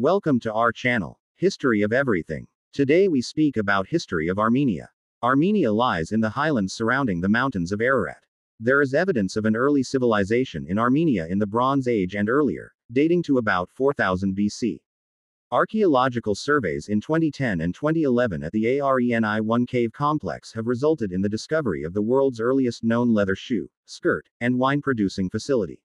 Welcome to our channel, History of Everything. Today we speak about history of Armenia. Armenia lies in the highlands surrounding the mountains of Ararat. There is evidence of an early civilization in Armenia in the Bronze Age and earlier, dating to about 4000 BC. Archaeological surveys in 2010 and 2011 at the ARENI 1 cave complex have resulted in the discovery of the world's earliest known leather shoe, skirt, and wine producing facility.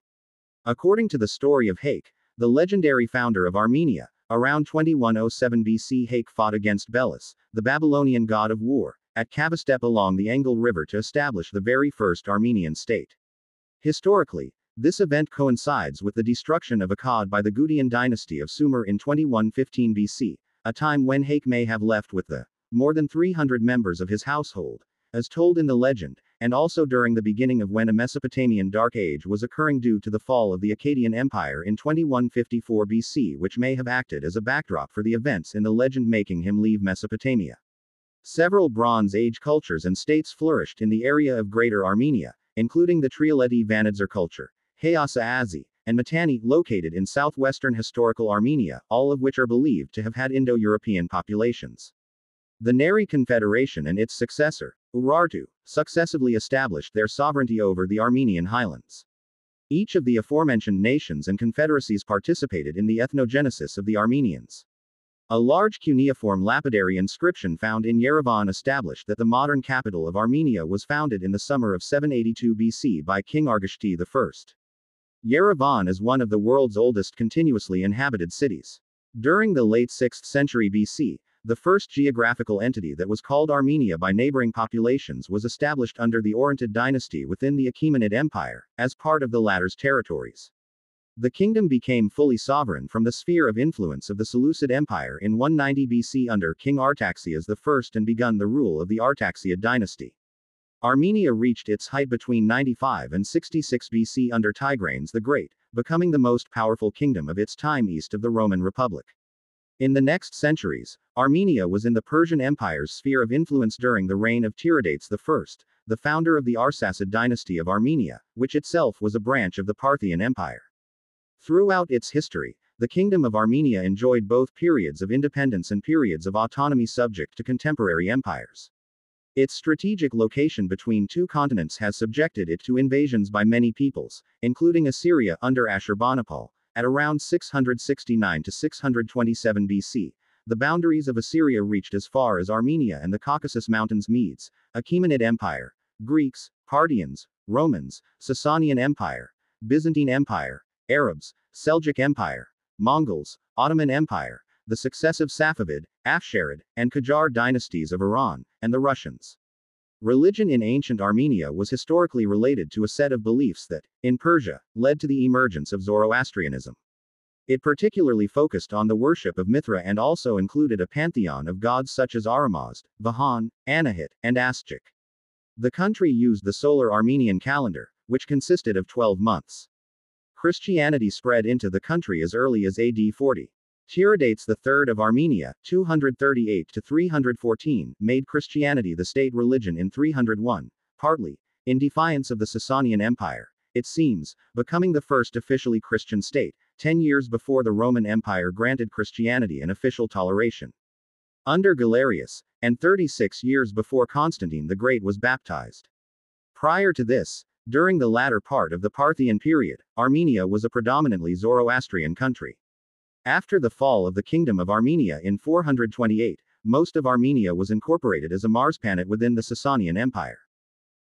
According to the story of Haik, the legendary founder of Armenia, around 2107 BC Haik fought against Belus, the Babylonian god of war, at Kavastep along the Engel River to establish the very first Armenian state. Historically, this event coincides with the destruction of Akkad by the Gutian dynasty of Sumer in 2115 BC, a time when Haik may have left with the more than 300 members of his household, as told in the legend, and also during the beginning of when a Mesopotamian Dark Age was occurring due to the fall of the Akkadian Empire in 2154 BC, which may have acted as a backdrop for the events in the legend making him leave Mesopotamia. Several Bronze Age cultures and states flourished in the area of Greater Armenia, including the Trialeti Vanadzor culture, Hayasa Azi, and Mitanni, located in southwestern historical Armenia, all of which are believed to have had Indo European populations. The Nairi Confederation and its successor, Urartu, successively established their sovereignty over the Armenian highlands. Each of the aforementioned nations and confederacies participated in the ethnogenesis of the Armenians. A large cuneiform lapidary inscription found in Yerevan established that the modern capital of Armenia was founded in the summer of 782 BC by King Argishti I. Yerevan is one of the world's oldest continuously inhabited cities. During the late 6th century BC, the first geographical entity that was called Armenia by neighboring populations was established under the Orontid dynasty within the Achaemenid Empire, as part of the latter's territories. The kingdom became fully sovereign from the sphere of influence of the Seleucid Empire in 190 BC under King Artaxias I and begun the rule of the Artaxiad dynasty. Armenia reached its height between 95 and 66 BC under Tigranes the Great, becoming the most powerful kingdom of its time east of the Roman Republic. In the next centuries, Armenia was in the Persian Empire's sphere of influence during the reign of Tiridates I, the founder of the Arsacid dynasty of Armenia, which itself was a branch of the Parthian Empire. Throughout its history, the Kingdom of Armenia enjoyed both periods of independence and periods of autonomy subject to contemporary empires. Its strategic location between two continents has subjected it to invasions by many peoples, including Assyria under Ashurbanipal, at around 669 to 627 BC. The boundaries of Assyria reached as far as Armenia and the Caucasus Mountains Medes, Achaemenid Empire, Greeks, Parthians, Romans, Sasanian Empire, Byzantine Empire, Arabs, Seljuk Empire, Mongols, Ottoman Empire, the successive Safavid, Afsharid, and Qajar dynasties of Iran, and the Russians. Religion in ancient Armenia was historically related to a set of beliefs that, in Persia, led to the emergence of Zoroastrianism. It particularly focused on the worship of Mithra and also included a pantheon of gods such as Aramazd, Vahan, Anahit, and Astghik. The country used the solar Armenian calendar, which consisted of 12 months. Christianity spread into the country as early as AD 40. Tiridates III of Armenia, 238 to 314, made Christianity the state religion in 301, partly in defiance of the Sasanian Empire. It seems, becoming the first officially Christian state, 10 years before the Roman Empire granted Christianity an official toleration. Under Galerius, and 36 years before Constantine the Great was baptized. Prior to this, during the latter part of the Parthian period, Armenia was a predominantly Zoroastrian country. After the fall of the Kingdom of Armenia in 428, most of Armenia was incorporated as a Marzpanate within the Sasanian Empire.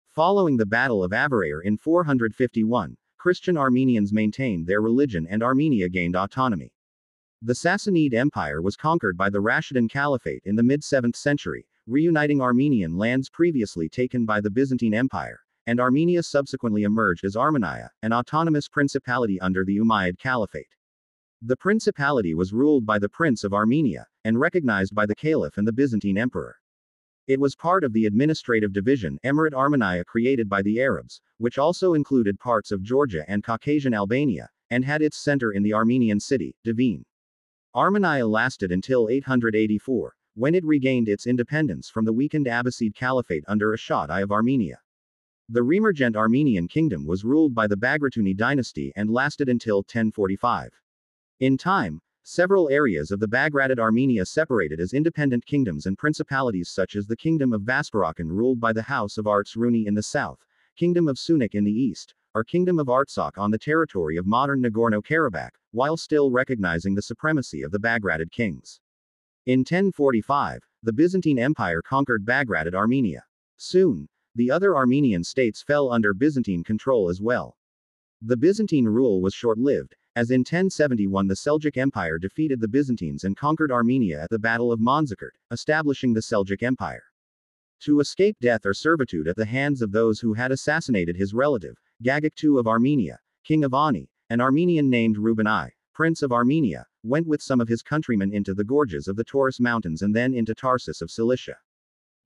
Following the Battle of Avarayer in 451, Christian Armenians maintained their religion and Armenia gained autonomy. The Sassanid Empire was conquered by the Rashidun Caliphate in the mid 7th century, reuniting Armenian lands previously taken by the Byzantine Empire, and Armenia subsequently emerged as Armenia, an autonomous principality under the Umayyad Caliphate. The principality was ruled by the Prince of Armenia, and recognized by the Caliph and the Byzantine Emperor. It was part of the administrative division, Emirate Armenia created by the Arabs, which also included parts of Georgia and Caucasian Albania, and had its center in the Armenian city, Dvin. Armenia lasted until 884, when it regained its independence from the weakened Abbasid Caliphate under Ashot I of Armenia. The reemergent Armenian kingdom was ruled by the Bagratuni dynasty and lasted until 1045. In time, Several areas of the Bagratid Armenia separated as independent kingdoms and principalities such as the Kingdom of Vaspurakan ruled by the House of Artsruni in the south, Kingdom of Syunik in the east, or Kingdom of Artsakh on the territory of modern Nagorno-Karabakh, while still recognizing the supremacy of the Bagratid kings. In 1045, the Byzantine Empire conquered Bagratid Armenia. Soon, the other Armenian states fell under Byzantine control as well. The Byzantine rule was short-lived, as in 1071 the Seljuk Empire defeated the Byzantines and conquered Armenia at the Battle of Manzikert, establishing the Seljuk Empire. To escape death or servitude at the hands of those who had assassinated his relative, Gagik II of Armenia, king of Ani, an Armenian named Ruben I, prince of Armenia, went with some of his countrymen into the gorges of the Taurus Mountains and then into Tarsus of Cilicia.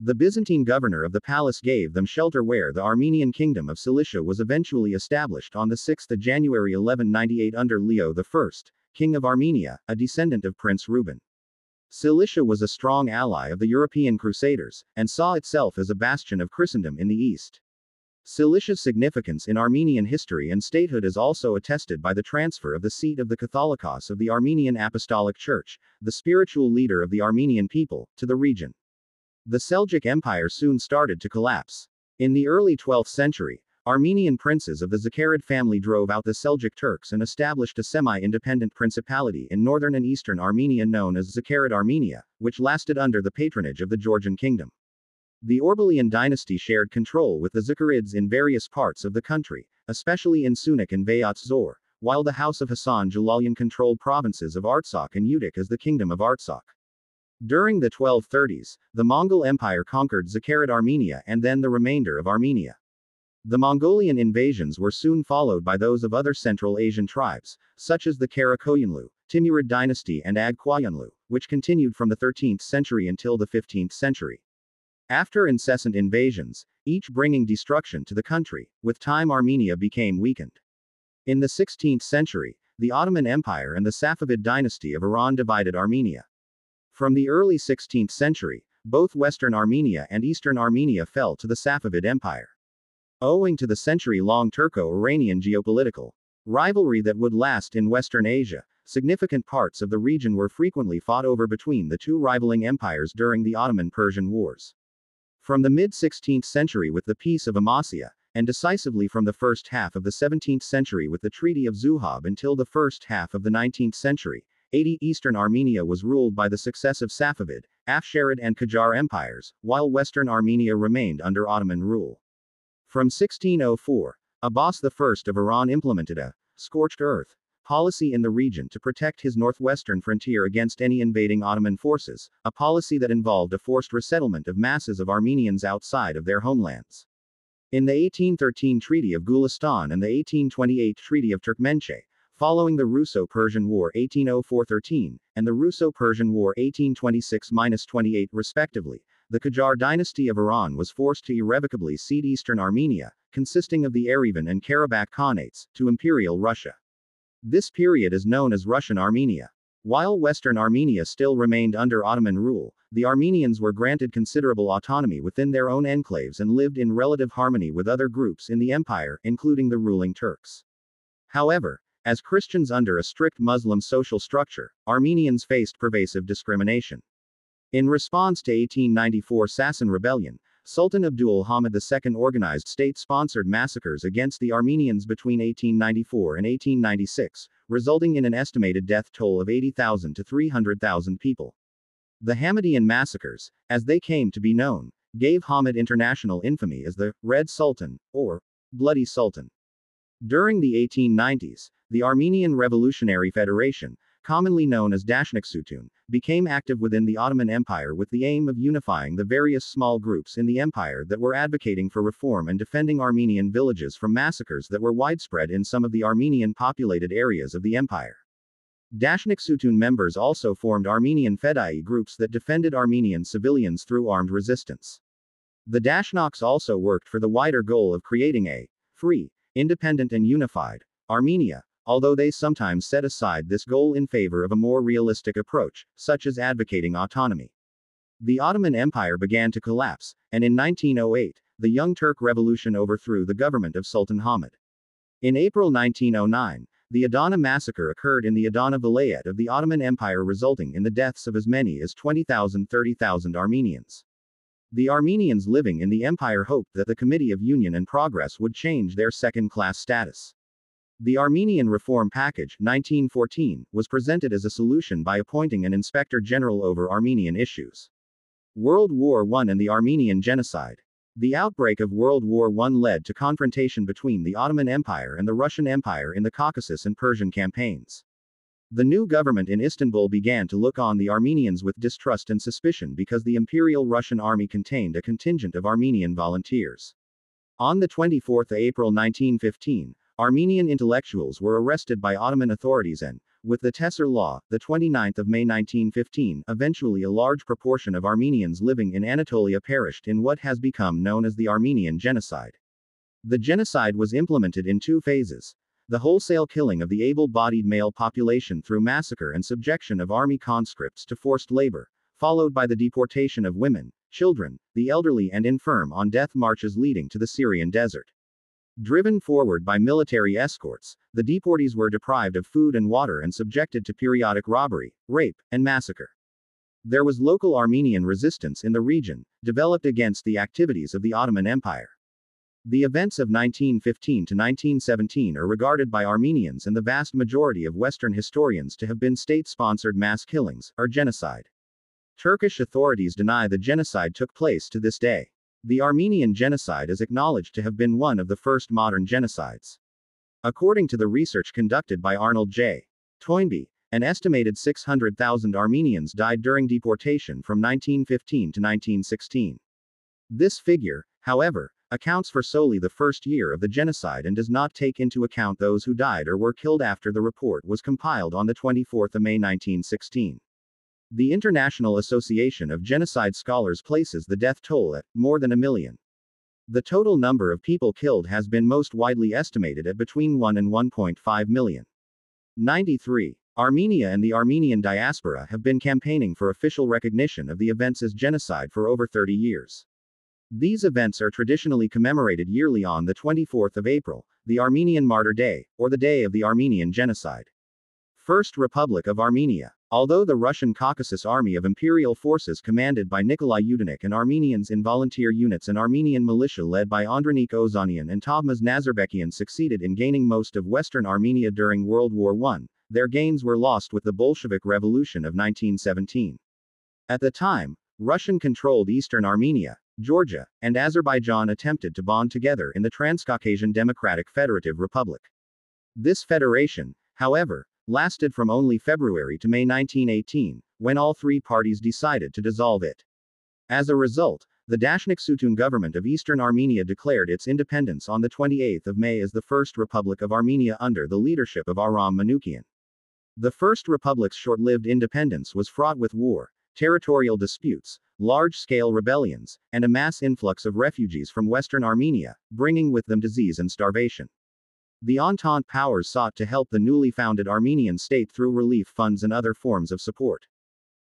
The Byzantine governor of the palace gave them shelter where the Armenian kingdom of Cilicia was eventually established on 6 January 1198 under Leo I, king of Armenia, a descendant of Prince Reuben. Cilicia was a strong ally of the European Crusaders, and saw itself as a bastion of Christendom in the east. Cilicia's significance in Armenian history and statehood is also attested by the transfer of the seat of the Catholicos of the Armenian Apostolic Church, the spiritual leader of the Armenian people, to the region. The Seljuk Empire soon started to collapse. In the early 12th century, Armenian princes of the Zakharid family drove out the Seljuk Turks and established a semi-independent principality in northern and eastern Armenia known as Zakharid Armenia, which lasted under the patronage of the Georgian kingdom. The Orbelian dynasty shared control with the Zakharids in various parts of the country, especially in Syunik and Vayats Zor, while the House of Hassan Jalalian controlled provinces of Artsakh and Udik as the Kingdom of Artsakh. During the 1230s, the Mongol Empire conquered Zakharid Armenia and then the remainder of Armenia. The Mongolian invasions were soon followed by those of other Central Asian tribes, such as the Karakoyunlu, Timurid dynasty and Ag which continued from the 13th century until the 15th century. After incessant invasions, each bringing destruction to the country, with time Armenia became weakened. In the 16th century, the Ottoman Empire and the Safavid dynasty of Iran divided Armenia. From the early 16th century, both Western Armenia and Eastern Armenia fell to the Safavid Empire. Owing to the century-long Turco-Iranian geopolitical rivalry that would last in Western Asia, significant parts of the region were frequently fought over between the two rivaling empires during the Ottoman-Persian Wars. From the mid-16th century with the Peace of Amasya, and decisively from the first half of the 17th century with the Treaty of Zuhab until the first half of the 19th century, 80 Eastern Armenia was ruled by the successive Safavid, Afsharid and Qajar empires, while Western Armenia remained under Ottoman rule. From 1604, Abbas I of Iran implemented a scorched earth policy in the region to protect his northwestern frontier against any invading Ottoman forces, a policy that involved a forced resettlement of masses of Armenians outside of their homelands. In the 1813 Treaty of Gulistan and the 1828 Treaty of Turkmenchay, Following the Russo-Persian War 1804-13, and the Russo-Persian War 1826-28 respectively, the Qajar dynasty of Iran was forced to irrevocably cede eastern Armenia, consisting of the Erivan and Karabakh Khanates, to Imperial Russia. This period is known as Russian Armenia. While Western Armenia still remained under Ottoman rule, the Armenians were granted considerable autonomy within their own enclaves and lived in relative harmony with other groups in the empire, including the ruling Turks. However, as Christians under a strict Muslim social structure, Armenians faced pervasive discrimination. In response to 1894 Sasun rebellion, Sultan Abdul Hamid II organized state-sponsored massacres against the Armenians between 1894 and 1896, resulting in an estimated death toll of 80,000 to 300,000 people. The Hamidian massacres, as they came to be known, gave Hamid international infamy as the Red Sultan, or Bloody Sultan. During the 1890s, the Armenian Revolutionary Federation, commonly known as Dashnaktsutyun, became active within the Ottoman Empire with the aim of unifying the various small groups in the empire that were advocating for reform and defending Armenian villages from massacres that were widespread in some of the Armenian populated areas of the empire. Dashnaktsutyun members also formed Armenian Fedai groups that defended Armenian civilians through armed resistance. The Dashnaks also worked for the wider goal of creating a free, independent and unified, Armenia, although they sometimes set aside this goal in favor of a more realistic approach, such as advocating autonomy. The Ottoman Empire began to collapse, and in 1908, the Young Turk Revolution overthrew the government of Sultan Hamid. In April 1909, The Adana massacre occurred in the Adana Vilayet of the Ottoman Empire, resulting in the deaths of as many as 20,000 30,000 Armenians. The Armenians living in the empire hoped that the Committee of Union and Progress would change their second class status. The Armenian Reform Package 1914 was presented as a solution by appointing an inspector general over Armenian issues. World War I and the Armenian Genocide. The outbreak of World War I led to confrontation between the Ottoman Empire and the Russian Empire in the Caucasus and Persian campaigns. The new government in Istanbul began to look on the Armenians with distrust and suspicion because the Imperial Russian army contained a contingent of Armenian volunteers. On the 24th April 1915, Armenian intellectuals were arrested by Ottoman authorities and, with the Tehcir Law, the 29th of May 1915, eventually a large proportion of Armenians living in Anatolia perished in what has become known as the Armenian Genocide. The genocide was implemented in two phases the wholesale killing of the able bodied male population through massacre and subjection of army conscripts to forced labor, followed by the deportation of women, children, the elderly, and infirm on death marches leading to the Syrian desert. Driven forward by military escorts, the deportees were deprived of food and water and subjected to periodic robbery, rape, and massacre. There was local Armenian resistance in the region, developed against the activities of the Ottoman Empire. The events of 1915 to 1917 are regarded by Armenians and the vast majority of Western historians to have been state sponsored mass killings, or genocide. Turkish authorities deny the genocide took place to this day. The Armenian genocide is acknowledged to have been one of the first modern genocides. According to the research conducted by Arnold J. Toynbee, an estimated 600,000 Armenians died during deportation from 1915 to 1916. This figure, however, accounts for solely the first year of the genocide and does not take into account those who died or were killed after the report was compiled on 24 May 1916. The International Association of Genocide Scholars places the death toll at more than a million. The total number of people killed has been most widely estimated at between 1 and 1.5 million. 93. Armenia and the Armenian diaspora have been campaigning for official recognition of the events as genocide for over 30 years. These events are traditionally commemorated yearly on the 24th of April, the Armenian Martyr Day, or the Day of the Armenian Genocide. First Republic of Armenia. Although the Russian Caucasus Army of Imperial Forces commanded by Nikolai Yudenich and Armenians in volunteer units and Armenian militia led by Andranik Ozanian and Tavmaz Nazarbekian succeeded in gaining most of western Armenia during World War I, their gains were lost with the Bolshevik Revolution of 1917. At the time, Russian controlled eastern Armenia, Georgia, and Azerbaijan attempted to bond together in the Transcaucasian Democratic Federative Republic. This federation, however, lasted from only February to May 1918, when all three parties decided to dissolve it. As a result, the Dashnaktsutyun government of Eastern Armenia declared its independence on the 28th of May as the First Republic of Armenia under the leadership of Aram Manukian. The First Republic's short-lived independence was fraught with war, territorial disputes, large-scale rebellions, and a mass influx of refugees from western Armenia, bringing with them disease and starvation. The Entente powers sought to help the newly founded Armenian state through relief funds and other forms of support.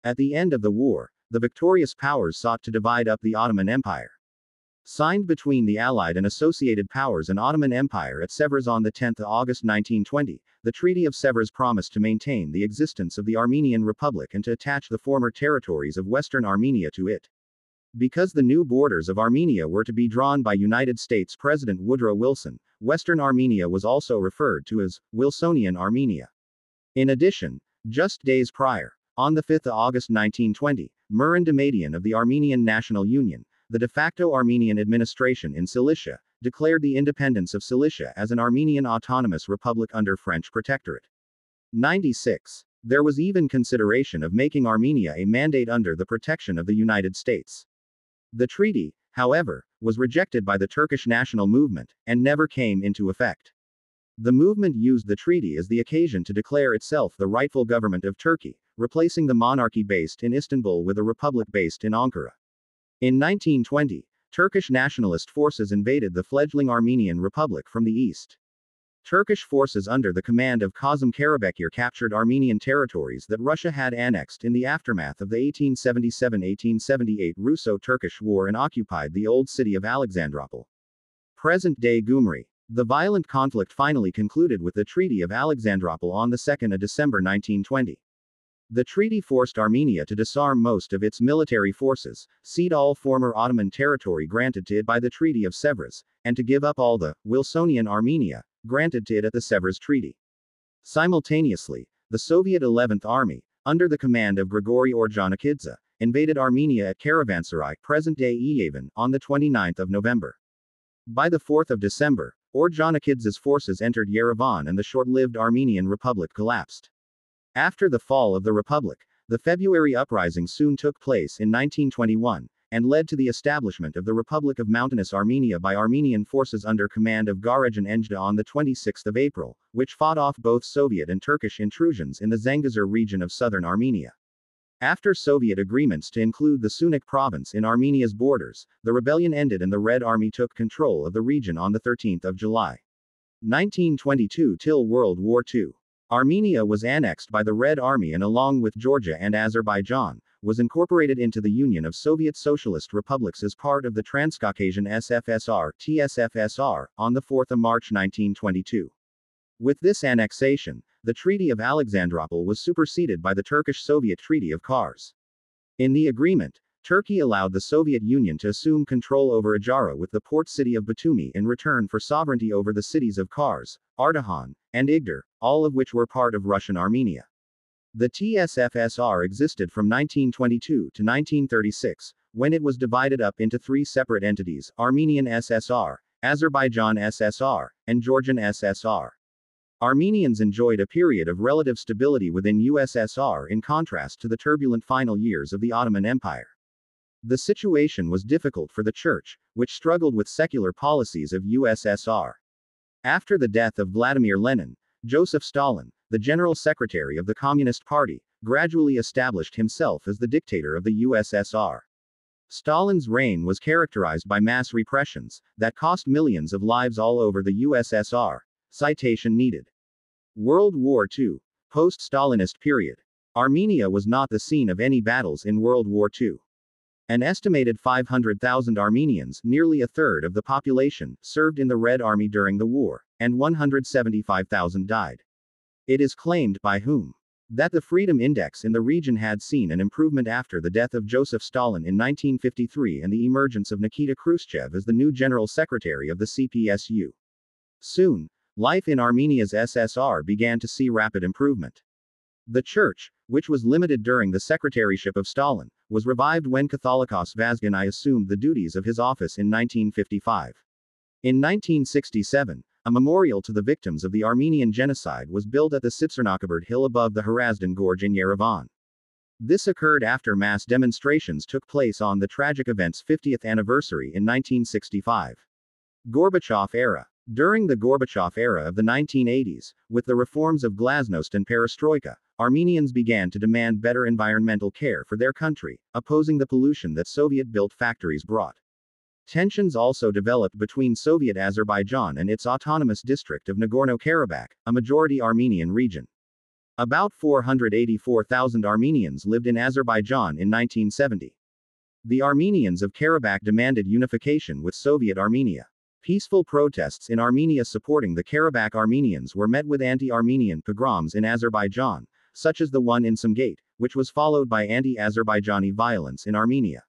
At the end of the war, the victorious powers sought to divide up the Ottoman Empire. Signed between the Allied and Associated Powers and Ottoman Empire at Sevres on 10 August 1920, the Treaty of Sevres promised to maintain the existence of the Armenian Republic and to attach the former territories of Western Armenia to it. Because the new borders of Armenia were to be drawn by United States President Woodrow Wilson, Western Armenia was also referred to as Wilsonian Armenia. In addition, just days prior, on 5 August 1920, Murat Dumadian of the Armenian National Union, the de facto Armenian administration in Cilicia, declared the independence of Cilicia as an Armenian autonomous republic under French protectorate. 96. There was even consideration of making Armenia a mandate under the protection of the United States. The treaty, however, was rejected by the Turkish national movement, and never came into effect. The movement used the treaty as the occasion to declare itself the rightful government of Turkey, replacing the monarchy based in Istanbul with a republic based in Ankara. In 1920, Turkish nationalist forces invaded the fledgling Armenian Republic from the east. Turkish forces under the command of Kazım Karabekir captured Armenian territories that Russia had annexed in the aftermath of the 1877-1878 Russo-Turkish War and occupied the old city of Alexandropol. Present-day Gyumri. The violent conflict finally concluded with the Treaty of Alexandropol on the 2nd of December 1920. The treaty forced Armenia to disarm most of its military forces, cede all former Ottoman territory granted to it by the Treaty of Sèvres, and to give up all the Wilsonian Armenia granted to it at the Sèvres Treaty. Simultaneously, the Soviet 11th Army, under the command of Grigory Ordzhonikidze, invaded Armenia at Karavansarai, present-day Yerevan, on the 29th of November. By the 4th of December, Ordzhonikidze's forces entered Yerevan and the short-lived Armenian Republic collapsed. After the fall of the Republic, the February uprising soon took place in 1921, and led to the establishment of the Republic of Mountainous Armenia by Armenian forces under command of Garegin Nzhdeh on 26 April, which fought off both Soviet and Turkish intrusions in the Zangezur region of southern Armenia. After Soviet agreements to include the Syunik province in Armenia's borders, the rebellion ended and the Red Army took control of the region on 13 July. 1922 till World War II. Armenia was annexed by the Red Army and along with Georgia and Azerbaijan, was incorporated into the Union of Soviet Socialist Republics as part of the Transcaucasian SFSR, TSFSR, on 4 March 1922. With this annexation, the Treaty of Alexandropol was superseded by the Turkish-Soviet Treaty of Kars. In the agreement, Turkey allowed the Soviet Union to assume control over Ajara with the port city of Batumi in return for sovereignty over the cities of Kars, Ardahan, and Igdir, all of which were part of Russian Armenia. The TSFSR existed from 1922 to 1936, when it was divided up into three separate entities Armenian SSR, Azerbaijan SSR, and Georgian SSR. Armenians enjoyed a period of relative stability within USSR in contrast to the turbulent final years of the Ottoman Empire. The situation was difficult for the Church, which struggled with secular policies of USSR. After the death of Vladimir Lenin, Joseph Stalin, the General Secretary of the Communist Party, gradually established himself as the dictator of the USSR. Stalin's reign was characterized by mass repressions that cost millions of lives all over the USSR. Citation needed. World War II. Post-Stalinist period. Armenia was not the scene of any battles in World War II. An estimated 500,000 Armenians, nearly a third of the population, served in the Red Army during the war, and 175,000 died. It is claimed by whom? That the Freedom Index in the region had seen an improvement after the death of Joseph Stalin in 1953 and the emergence of Nikita Khrushchev as the new General Secretary of the CPSU. Soon, life in Armenia's SSR began to see rapid improvement. The church, which was limited during the secretaryship of Stalin, was revived when Catholicos Vazgen assumed the duties of his office in 1955. In 1967, a memorial to the victims of the Armenian genocide was built at the Tsitsernakaberd hill above the Hrazdan Gorge in Yerevan. This occurred after mass demonstrations took place on the tragic event's 50th anniversary in 1965. Gorbachev era during the Gorbachev era of the 1980s, with the reforms of Glasnost and Perestroika, Armenians began to demand better environmental care for their country, opposing the pollution that Soviet built factories brought. Tensions also developed between Soviet Azerbaijan and its autonomous district of Nagorno Karabakh, a majority Armenian region. About 484,000 Armenians lived in Azerbaijan in 1970. The Armenians of Karabakh demanded unification with Soviet Armenia. Peaceful protests in Armenia supporting the Karabakh Armenians were met with anti-Armenian pogroms in Azerbaijan, such as the one in Sumgait, which was followed by anti-Azerbaijani violence in Armenia.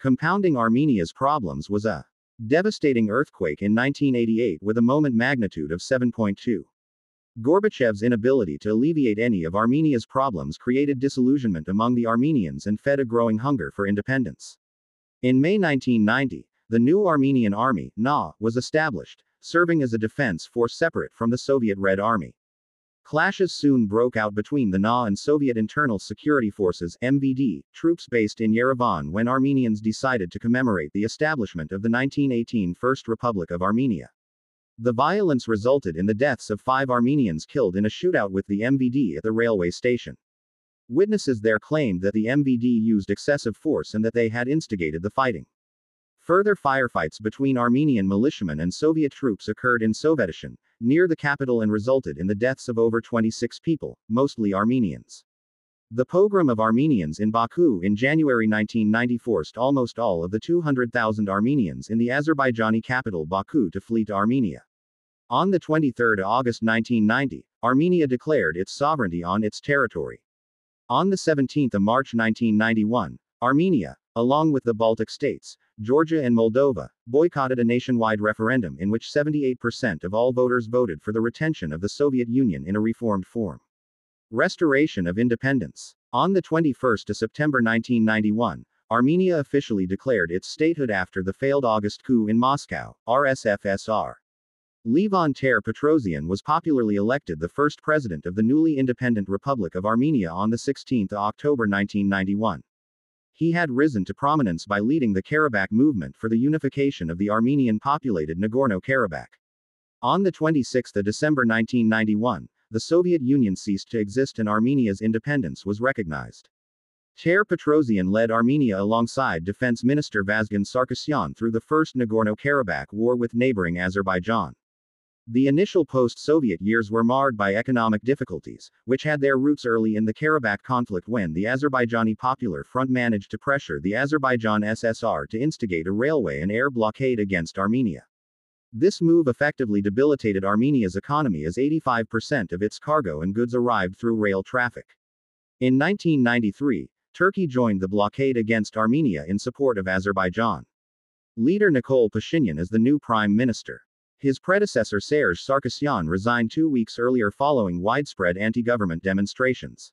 Compounding Armenia's problems was a devastating earthquake in 1988 with a moment magnitude of 7.2. Gorbachev's inability to alleviate any of Armenia's problems created disillusionment among the Armenians and fed a growing hunger for independence. In May 1990, the new Armenian Army, NA, was established, serving as a defense force separate from the Soviet Red Army. Clashes soon broke out between the NA and Soviet Internal Security Forces MVD, troops based in Yerevan when Armenians decided to commemorate the establishment of the 1918 First Republic of Armenia. The violence resulted in the deaths of five Armenians killed in a shootout with the MVD at the railway station. Witnesses there claimed that the MVD used excessive force and that they had instigated the fighting. Further firefights between Armenian militiamen and Soviet troops occurred in Sovetashen, near the capital and resulted in the deaths of over 26 people, mostly Armenians. The pogrom of Armenians in Baku in January 1990 forced almost all of the 200,000 Armenians in the Azerbaijani capital Baku to flee to Armenia. On the 23rd August 1990, Armenia declared its sovereignty on its territory. On the 17th of March 1991, Armenia, along with the Baltic states, Georgia and Moldova, boycotted a nationwide referendum in which 78% of all voters voted for the retention of the Soviet Union in a reformed form. Restoration of independence. On the 21st of September 1991, Armenia officially declared its statehood after the failed August coup in Moscow, RSFSR. Levon Ter-Petrosyan was popularly elected the first president of the newly independent Republic of Armenia on 16 October 1991. He had risen to prominence by leading the Karabakh movement for the unification of the Armenian populated Nagorno-Karabakh. On the 26th December 1991, the Soviet Union ceased to exist and Armenia's independence was recognized. Ter-Petrosyan led Armenia alongside Defense Minister Vazgen Sarkisyan through the First Nagorno-Karabakh War with neighboring Azerbaijan. The initial post-Soviet years were marred by economic difficulties, which had their roots early in the Karabakh conflict when the Azerbaijani Popular Front managed to pressure the Azerbaijan SSR to instigate a railway and air blockade against Armenia. This move effectively debilitated Armenia's economy as 85% of its cargo and goods arrived through rail traffic. In 1993, Turkey joined the blockade against Armenia in support of Azerbaijan. Leader Nikol Pashinyan is the new prime minister. His predecessor Serge Sarkisyan resigned two weeks earlier following widespread anti-government demonstrations.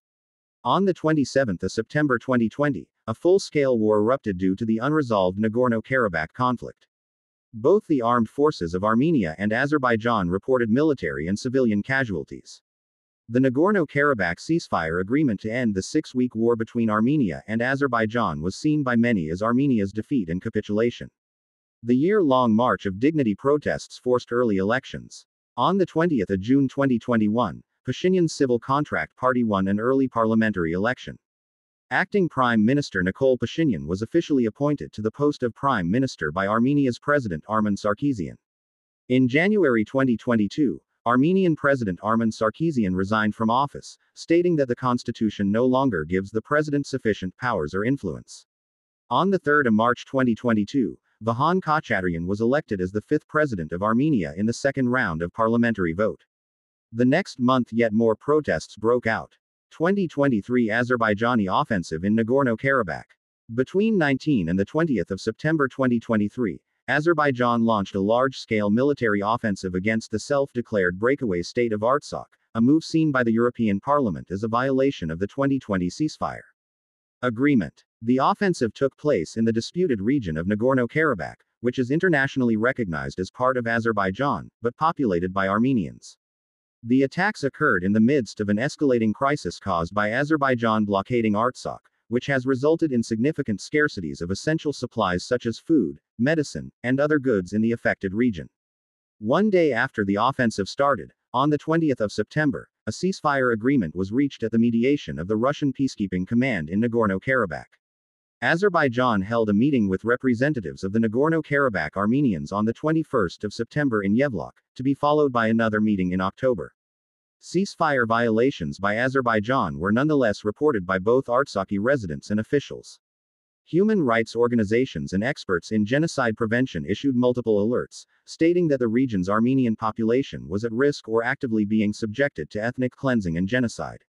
On the 27th of September 2020, a full-scale war erupted due to the unresolved Nagorno-Karabakh conflict. Both the armed forces of Armenia and Azerbaijan reported military and civilian casualties. The Nagorno-Karabakh ceasefire agreement to end the six-week war between Armenia and Azerbaijan was seen by many as Armenia's defeat and capitulation. The year-long March of Dignity protests forced early elections. On the 20th of June 2021, Pashinyan's Civil Contract Party won an early parliamentary election. Acting Prime Minister Nikol Pashinyan was officially appointed to the post of Prime Minister by Armenia's President Armen Sarkisian. In January 2022, Armenian President Armen Sarkisian resigned from office, stating that the constitution no longer gives the president sufficient powers or influence. On the 3rd of March 2022, Vahan Khachaturyan was elected as the fifth president of Armenia in the second round of parliamentary vote. The next month yet more protests broke out. 2023 Azerbaijani offensive in Nagorno-Karabakh. Between 19 and the 20th of September 2023, Azerbaijan launched a large-scale military offensive against the self-declared breakaway state of Artsakh, a move seen by the European Parliament as a violation of the 2020 ceasefire agreement. The offensive took place in the disputed region of Nagorno-Karabakh, which is internationally recognized as part of Azerbaijan, but populated by Armenians. The attacks occurred in the midst of an escalating crisis caused by Azerbaijan blockading Artsakh, which has resulted in significant scarcities of essential supplies such as food, medicine, and other goods in the affected region. One day after the offensive started, on the 20th of September, a ceasefire agreement was reached at the mediation of the Russian Peacekeeping Command in Nagorno-Karabakh. Azerbaijan held a meeting with representatives of the Nagorno-Karabakh Armenians on the 21st of September in Yevlakh, to be followed by another meeting in October. Ceasefire violations by Azerbaijan were nonetheless reported by both Artsakhi residents and officials. Human rights organizations and experts in genocide prevention issued multiple alerts, stating that the region's Armenian population was at risk or actively being subjected to ethnic cleansing and genocide.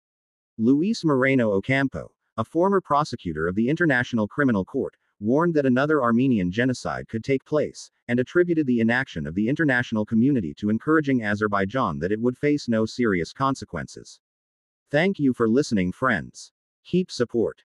Luis Moreno Ocampo, a former prosecutor of the International Criminal Court, warned that another Armenian genocide could take place, and attributed the inaction of the international community to encouraging Azerbaijan that it would face no serious consequences. Thank you for listening, friends. Keep support.